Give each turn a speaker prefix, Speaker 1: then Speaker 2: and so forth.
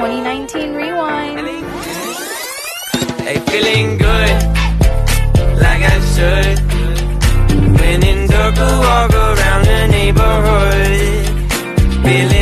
Speaker 1: 2019 Rewind.
Speaker 2: Hey, feeling good, like I should. When in Durga, walk around the neighborhood. Feeling